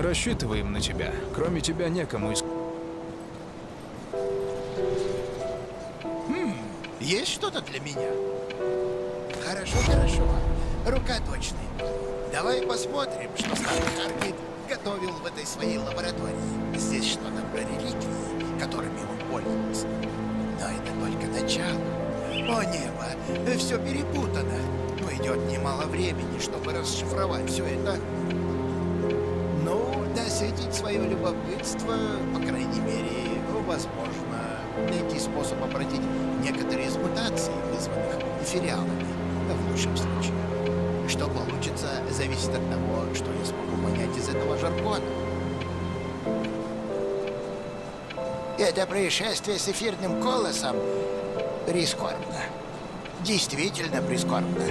Рассчитываем на тебя. Кроме тебя некому иск... Есть что-то для меня? Хорошо, хорошо. Рука точная. Давай посмотрим, что старый Харгит готовил в этой своей лаборатории. Здесь что-то про реликвии, которыми он пользовался. Но это только начало. О небо, все перепутано. Но идет немало времени, чтобы расшифровать все это. Досытить свое любопытство, по крайней мере, возможно, найти способ обратить некоторые из мутаций, вызванных эфириалами, в лучшем случае. Что получится, зависит от того, что я смогу понять из этого жаргона. Это происшествие с эфирным колосом прискорбно. Действительно прискорбно.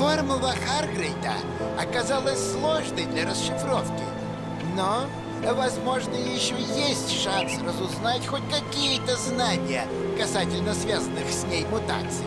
Формула Харгрейта оказалась сложной для расшифровки. Но, возможно, еще есть шанс разузнать хоть какие-то знания касательно связанных с ней мутаций.